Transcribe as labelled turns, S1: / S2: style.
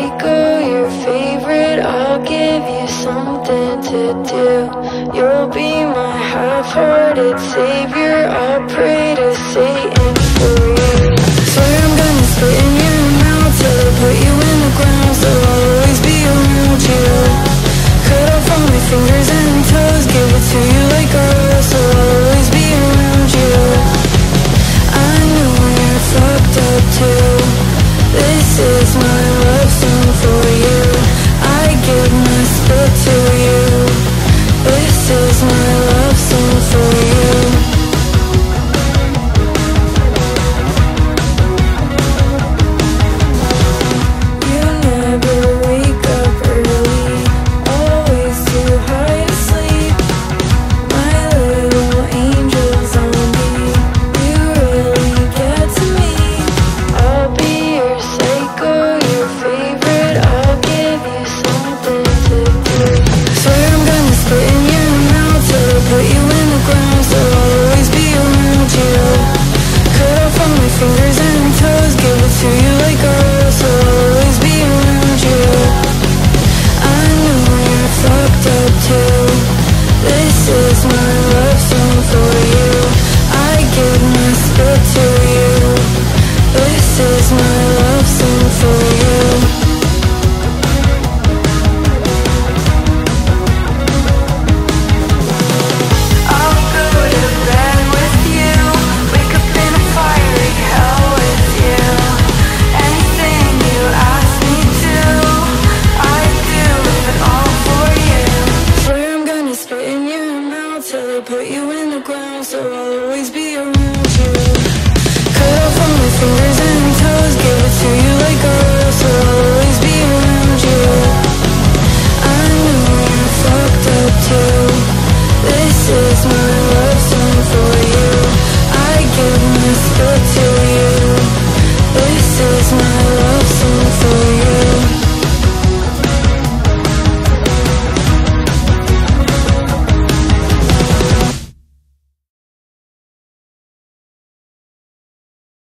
S1: maker, your favorite. I'll give you something to do. You'll be my half-hearted savior. I'll pray to Satan. Could put you in the ground, so I'll always be around you. Cut off all my fingers and toes, give it to you like a rose So I'll always be around you. I know you fucked up too. This is my